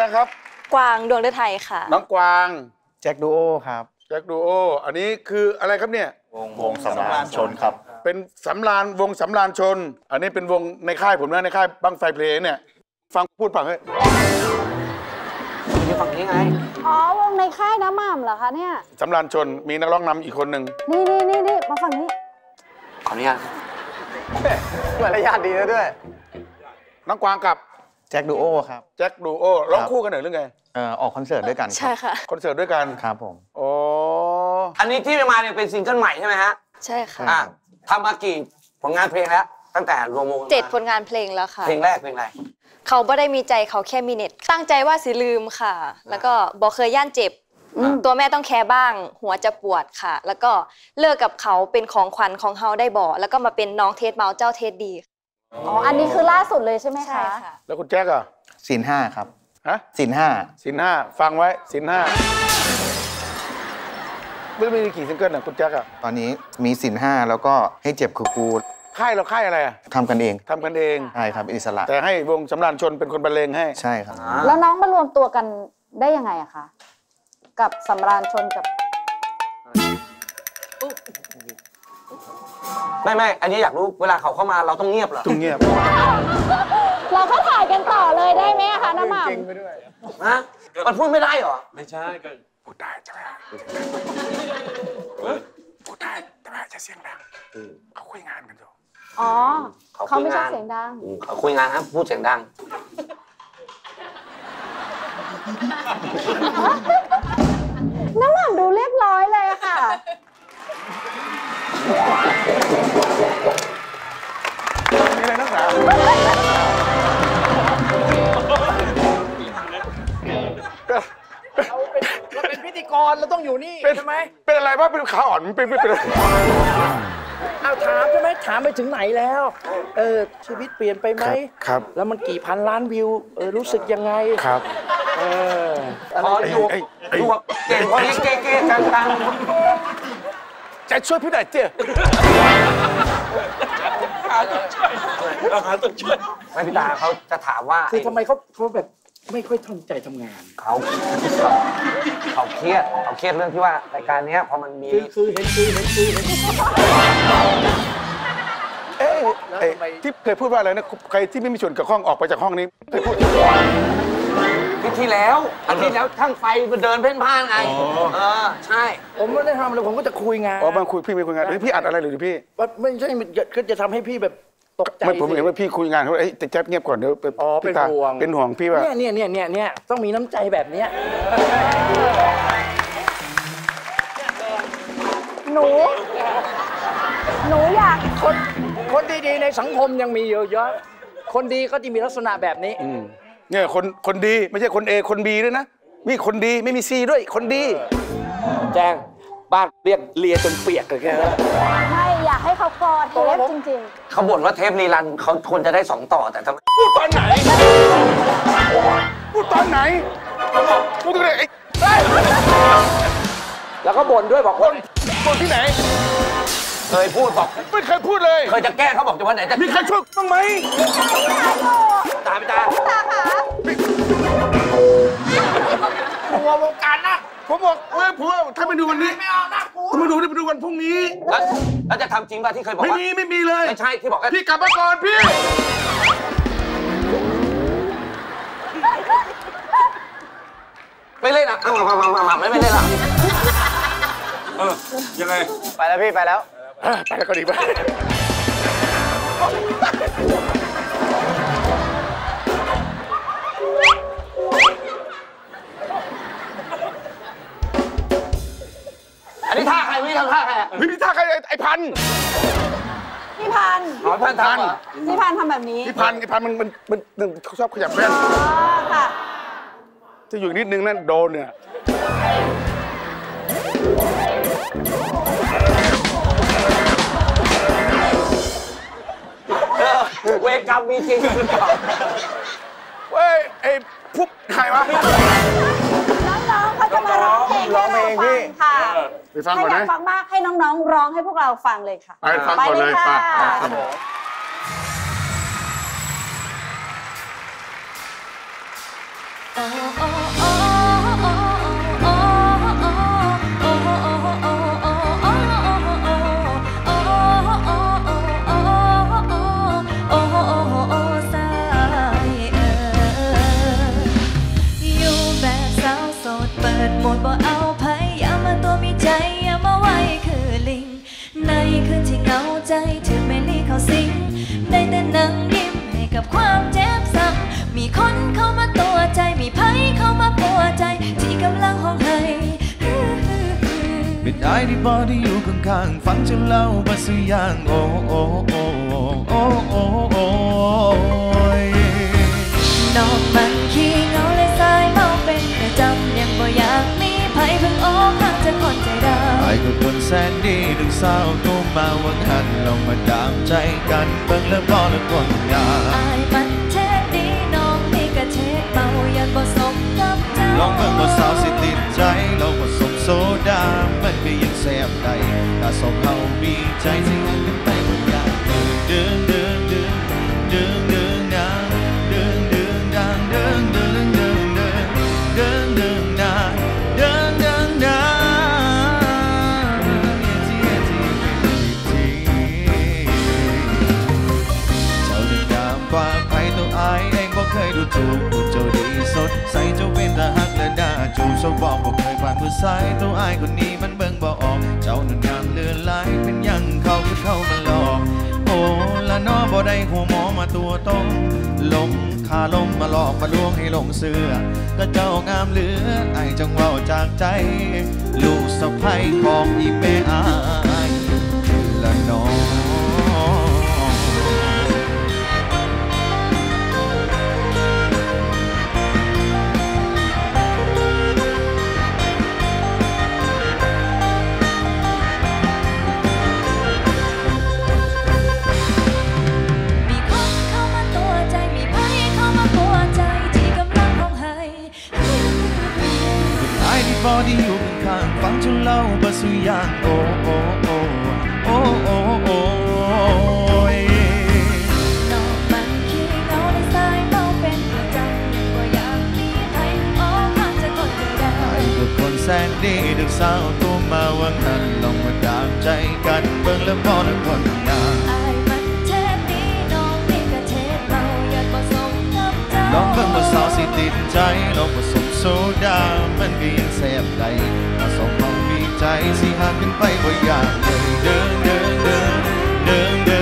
น้องอะไรนะครับ กวางดวงฤทัยค่ะ น้องกวางแจ็คดูโอครับแจ็คดูโออันนี้คืออะไรครับเนี่ยวงสำราญชนครับ เป็นสำรานวงสำรานชน อันนี้เป็นวงในค่ายผมนะในค่ายบังไฟเพลงเนี่ย ฟังพูดฟังเฮ้ยอยู่ฝั่งนี้ไง อ๋อ วงในค่ายน้ำหม่ำเหรอคะเนี่ยสำรานชนมีนักร้องนำอีกคนหนึ่งนี่นี่นี่นี่มาฝั่งนี้ ขออนุญาตมารยาทดีแล้วด้วย น้องกวางกับ แจ็คดูโอครับแจ็คดูโอร้องคู่กันเหรอหรือไงเอ่อออกคอนเสิร์ตด้วยกันคใช่รับค่ะ คอนเสิร์ตด้วยกันครับผมโอ้อันนี้ที่มาเนี่ยเป็นซิงเกิลใหม่ใช่ไหมฮะใช่ค่ะอะทำมากี่ผลงานเพลงแล้ว ตั้งแต่รวมวงกันมาเจ็ดผลงานเพลงแล้วค่ะ เพลงแรกเพลงอะไรเขาไม่ได้มีใจเขาแค่มีเน็ตตั้งใจว่าสิลืมค่ะ แล้วก็บอกเคยย่านเจ็บตัวแม่ต้องแคร์บ้าง หัวจะปวดค่ะ แล้วก็เลิกกับเขาเป็นของขวัญของเฮาได้บอกแล้วก็มาเป็นน้องเทสเมาเจ้าเทสดี อ๋อ อันนี้คือล่าสุดเลยใช่ไหมใช่คะค่ะแล้วคุณแจ็คอะสินห้าครับฮะสินห้าสินห้าฟังไว้สินห้าไม่ไม่มีกี่ซิงเกิลนะคุณแจ็คอะตอนนี้มีสินห้าแล้วก็ให้เจ็บคือกูค่ายเราค่ายอะไรอะทำกันเองทำกันเองใช่ครับอิสระ แต่ให้วงสำราญชนเป็นคนบรรเลงให้ใช่ครับ แล้วน้องมารวมตัวกันได้ยังไงอะคะกับสำราญชนกับ ไม่ไม่อันนี้อยากรู้เวลาเขาเข้ามาเราต้องเงียบเหรอตุ้งเงียบเราก็ถ่ายกันต่อเลยได้ไหมอะคะน้ำหม่ำ ฮะมันพูดไม่ได้เหรอ ไม่ใช่ก็พูดได้ใช่ไหมพูดได้แต่ว่าจะเสียงดังเขาคุยงานกันอยู่ อ๋อ เขาเขาไม่ชอบคุยงานเสียงดัง อืมเขาคุยงานครับพูดเสียงดัง น้ำหม่ำดูเรียบร้อยเลยอะค่ะ มีอะไรนักหนาเราเป็นพิธีกรเราต้องอยู่นี่เป็นใช่ไหมเป็นอะไรวะเป็นขาอ่อนเป็นเป็นเป็นเอาถามใช่ไหมถามไปถึงไหนแล้ว เออชีวิตเปลี่ยนไปไหมครับ แล้วมันกี่พันล้านวิวเออรู้สึกยังไงครับ เออพออยู่ไอ้ไอ้อยู่แบบเก่งพอนี้เก๊ๆกลา งจะช่วยพี่หน่อยเจ้ๆไม่พี่ตาเขาจะถามว่าคือทำไมเขาเขาแบบไม่ค่อยตั้งใจทำงานเขาเขาเครียดเขาเครียดเรื่องที่ว่ารายการเนี้ยพอมันมีคือคือเห็นคือเห็นคือเห็นเอ้ยแล้วไอ้ทำไมที่เคยพูดว่าอะไรนะใครที่ไม่มีส่วนเกี่ยวข้องออกไปจากห้องนี้เคยพูด ที่ที่แล้วอันที่แล้วช่างไฟมันเดินเพ่นพ่านไงเออใช่ ผมไม่ได้ทำอะไรผมก็จะคุยงานอ๋อบางคุยพี่ไม่คุยงานเฮ้ยพี่อัดอะไรหรือพี่ว่าไม่ใช่มันจะก็จะทำให้พี่แบบตกใจไม่ผมสิเห็นว่าพี่คุยงานเขาเอ้ยแต่แจ๊บเงียบก่อนเดี๋ยวอ๋อพี่เป็นตาห่วงเป็นห่วงพี่ว่าเนี่ยเนี่ยเนี่ยเนี่ยเนี่ยต้องมีน้ำใจแบบเนี้ยหนูหนูอยากคนคนดีๆในสังคมยังมีเยอะแยะคนดีก็จะมีลักษณะแบบนี้อืม เนี่ยคนคนดีไม่ใช่คนเอคนบีด้วยนะ มีคนดีไม่มีซีด้วยคนดี แจ้งบ้านเรียกเลียจนเปียกเลยแค่นั้นไม่อยากให้เขากอเทปจริงเขาบ่นว่าเทปรีรันเขาควรจะได้สองต่อแต่ทำไมพูดตอนไหน พูดตอนไหนพูดตอนไหนไอ้เฮ้ยแล้วก็บ่นด้วยบอกว่าคนที่ไหน เคยพูดบอกไม่เคยพูดเลย เคยจะแก้เขาบอกจะวันไหนจะมีใครช่วยบ้างไหมตาไปตาหัววงการนะผมบอกเอ้ยผมว่าถ้าไม่ดูวันนี้ไม่เอานะถ้าไม่ดูนี่ไปดูวันพรุ่งนี้ แล้วแล้วจะทำจริงป่ะที่เคยบอกไม่ว่ามีไม่มีเลยไม่ใช่ที่บอกว่าพี่กลับมาก่อนพี่ไม่เล่นอะเอามามามามาไม่ไม่เล่น อะไปแล้วพี่ไปแล้วเอ้ยไปแล้วก็ดีไปอันนี้ท่าใครไม่ทำท่าใครอะพี่พี่ท่าใครไอ้ไอ้พันธุ์ๆพี่พันธุ์อ๋อเพื่อนทำเหรอพี่พันธุ์ทำแบบนี้พี่พันธุ์ไอ้พันธุ์มันมันมันมันเขาชอบขยับแว่นอ๋อค่ะ จะอยู่อีกนิดนึงนั่นโดนเนี่ยำมีจริงเว้ยไอ้พุ๊ใครวะ น้องๆเขาจะมาร้องเพลงให้เราฟังค่ะไปฟังก่อนนะ ถ้อยากฟังมากให้น้องๆร้องให้พวกเราฟังเลยค่ะ ไปฟังก่นเลยค่ะโอ้ ไปกับความเจ็บซ้ำมีคนเข้ามาตัวใจมีไพ่เข้ามาปัวใจ ที่กำลังห้องไห้เป็นไอ้ที่บอที่อยู่ข้างๆฟังฉันเล่าบาสุยางโอ้โอ้โอ้โอ้โอ้โอ้นอกมันขี้เงาเลยสายเมาเป็นประจำยังบ่อยากมีไพ่เพิ่งออกห่างจากคนใจดำไอ้ สนดีดึงสาวตัวมาว่าคันลองมาดามใจกันเบิ่งแล้วก็แล้วคนงาอายมันเท่ดีน้องนี่ก็เช็ดเมายันบ่สมกับเจ้าลองเบิ่งว่าสาวสิติดใจลองผสมโซดา มันก็ยังแสบใดถ้าสองเขามีใจสิหันกันไปบนยากดึงดึงดึงดึงดึงนางดึงดึงดังดึงดึงดึงดึงดึงดึงนางดึ บ่เคยดูผู้เจ้าดีสดใสเจ้าเป็นตาหักและด่าจูบสบบอกบ่เคยผ่านมือซ้ายตัวอายคนนี้มันเบิ่งบ่ออก เจ้านั้นงามเลือนลายเป็นยังเขาเข้ามาหลอก โอ้ละนอบ่ได้หัวหมอมาตัวต้มลมคาลมมาหลอกมาลวงให้หลงเสือก็เจ้างามเหลือไอายจังเว้าจากใจ ลูกสะใภ้ของอีแม่อายละนอ นแสนดีดึกสาวตัวมาว่าหันลองมาดามใจกันเบิ่งแล้วบ่นึกคนงามำอายมันเท่ดีน้องนี่ก็เช็ดเมายันบ่สมกับเจ้าลองเบิ่งว่าสาวสิติดใจลองผสมโซดา มันก็ยังแสบใดถ้าสองเรามีใจสิหากกันไปบ่อยากเลยเดินเดินเดินเดินเดิน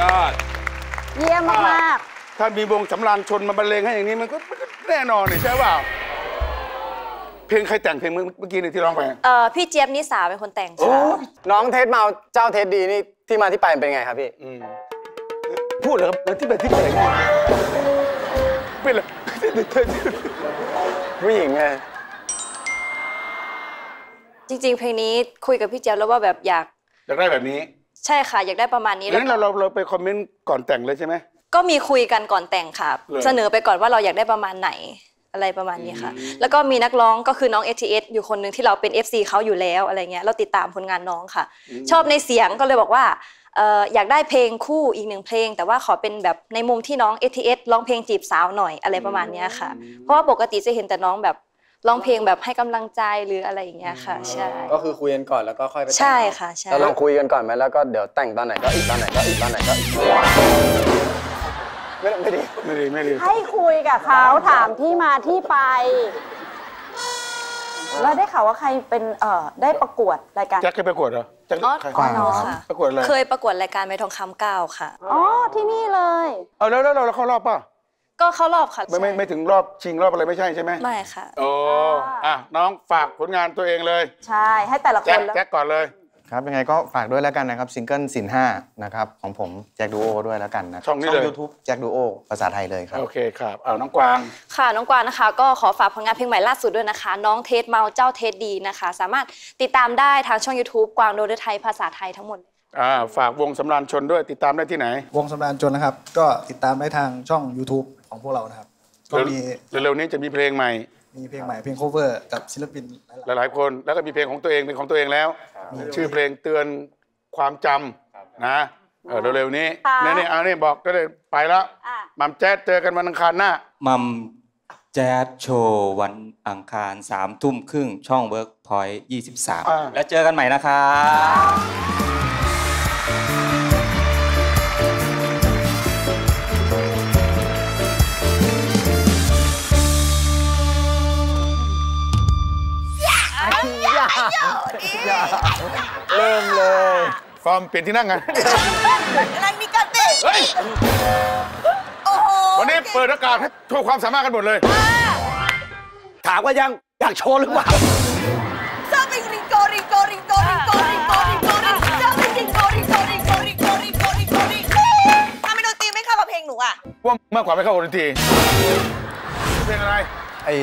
ยอด เยี่ยมมากถ้ามีวงสำราญชนมาบรรเลงให้อย่างนี้มันก็มันก็แน่นอนนี่ใช่เปล่า เพลงใครแต่งเพลงเมื่อเมื่อกี้นี่ที่ร้องไปเอ่อพี่เจี๊ยบนิสาเป็นคนแต่งโอ้ค่ะน้องเทสเมาเจ้าเทสดีนี่ที่มาที่ไปเป็นไงครับพี่อืมพูดเหรอครับเออที่ไปที่ไปไงเป็นอะไรผู้หญิงไงจริง ๆ เพลงนี้คุยกับพี่เจี๊ยบแล้วว่าแบบอยากอยากได้แบบนี้ ใช่ค่ะ อยากได้ประมาณนี้ดังแล้วนั้นเราเราเราไปคอมเมนต์ก่อนแต่งเลยใช่ไหม ก็มีคุยกันก่อนแต่งค่ะเหรอเสนอไปก่อนว่าเราอยากได้ประมาณไหนอะไรประมาณนี้ค่ะ แล้วก็มีนักร้องก็คือน้อง ATS อยู่คนหนึ่งที่เราเป็น FC เขาอยู่แล้วอะไรเงี้ย เราติดตามผลงานน้องค่ะ ชอบในเสียงก็เลยบอกว่าเอ่ออยากได้เพลงคู่อีกหนึ่งเพลง แต่ว่าขอเป็นแบบในมุมที่น้อง ATS ร้องเพลงจีบสาวหน่อยอะไรประมาณเนี้ยค่ะ เพราะว่าปกติจะเห็นแต่น้องแบบ ร้องเพลงแบบให้กำลังใจหรืออะไรอย่างเงี้ยค่ะใช่ก็คือคุยกันก่อนแล้วก็ค่อยไปแต่งใช่ค่ะใช่เราลองคุยกันก่อนไหมแล้วก็เดี๋ยวแต่งตอนไหนก็อีกตอนไหนก็อีกตอนไหนก็อีกไม่ไม่ดีไม่ดีไม่ดีให้คุยกับเขาถามที่มาที่ไป แล้วได้ข่าวว่าใครเป็นเอ่อได้ประกวดรายการแจ็คเคยประกวดเหรอแจ็คอ๋อใครกวางน้องเหรอค่ะประกวดอะไรเคยประกวดรายการไม้ทองคำเก้าค่ะอ๋อที่นี่เลยเอาแล้วแล้วเราเราเข้ารอบป่ะ ก็เข้ารอบค่ะไม่ไม่ไม่ถึงรอบชิงรอบอะไรไม่ใช่ใช่ไหมไม่ค่ะ โอ้อะน้องฝากผลงานตัวเองเลย ใช่ ให้แต่ละคแจ็คนแล้ว แจ็คก่อนเลย ครับยังไงก็ฝากด้วยแล้วกันนะครับซิงเกิลสินห้านะครับของผมแจ็คดูโอด้วยแล้วกันนะช่องนี้เลย ยูทูบแจ็คดูโอภาษาไทยเลยครับ โอเคครับเอาน้องกวาง ค่ะ น้องกวางนะคะ ก็ขอฝากผลงานเพลงใหม่ล่าสุดด้วยนะคะ น้องเทสเมาเจ้าเทสดีนะคะ สามารถติดตามได้ทางช่อง YouTube กวางโดยไทยภาษาไทยทั้งหมด อ่าฝากวงสำราญชนด้วยติดตามได้ที่ไหน วงสำราญชนนะครับ ก็ติดตามได้ทางช่อง YouTube ของพวกเรานะครับ ก็มีเร็วๆนี้จะมีเพลงใหม่ มีเพลงใหม่เพลง cover กับศิลปินหลายหลายๆคนแล้วก็มีเพลงของตัวเองเป็นของตัวเองแล้ว ชื่อเพลงเตือนความจำนะเออเร็วๆนี้ค่ะนี่นี่เอานี่บอกก็เลยไปแล้วอะหม่ำแจ๊สเจอกันวันอังคารหน้าหม่ำแจ๊สโชว์วันอังคารสามทุ่มครึ่งช่องเวิร์กพอยต์ยี่สิบสามอ่าแล้วเจอกันใหม่นะครับ เริ่มเลยฟอร์มเปลี่ยนที่นั่งไงอะไรมีกันเต้เฮ้ยโอ้โหวันนี้เปิดอากาศให้โชว์ความสามารถกันหมดเลย ถามว่ายังอยากโชว์หรือเปล่าเซอร์ฟิงริงโกริงโกริงโกริงโกริงโกริงโกริงเซอร์ฟิงริงโกริงโกริงโกริงโกริงโกริงโกริงทำไมดนตรีไม่เข้ากับเพลงหนูอะว่ามากกว่าไม่เข้าดนตรีเป็นอะไรไอ้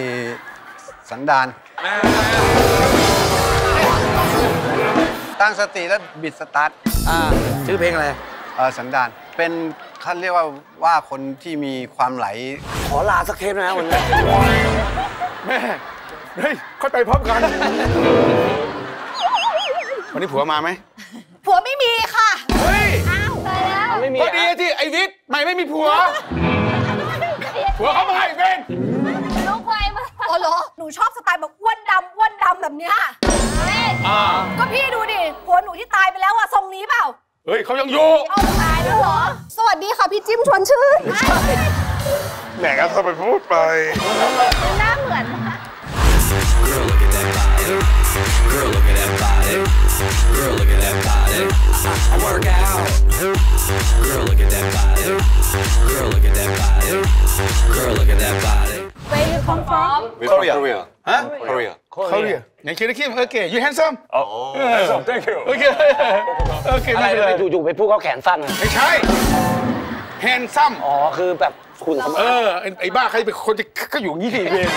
สันดาน ตั้งสติแล้วบิดสตาร์ทอ่าชื่อเพลงอะไรเออสันดานเป็นเขาเรียกว่าว่าคนที่มีความไหล ขอลาสักเทปนะวันนี้แม่เฮ้ยค่อยไปพร้อมกัน วันนี้ผัวมาไหมผัวไม่มีค่ะ เฮ้ยไม่มีก็ดีที่ไอวิทย์ใหม่ไม่มีผัว ผัวเขามาอีกเป็นลูกไวมากอ๋อเหรอ หนูชอบสไตล์ ก็พี่ดูดิผัวหนูที่ตายไปแล้วอะทรงนี้เปล่า เฮ้ยเขายังอยู่เอาตายแล้วเหรอ สวัสดีค่ะพี่จิ้มชวนชื่นแหน่ก็เข้าไปพูดไปหน้าเหมือน Where you Korea ไหนคิดได้คิดโอเค you handsome โอ้ thank you โอเคโอเคอะไรไม่เป็นไรไปจู่ๆไปพูดเขาแขนสั้นอะไม่ใช่ handsome อ๋อคือแบบคุณสมเอบัติอไอ้ไอ้บ้าใครเป็นคนจะก็อยู่อย่างนี้ดิเวน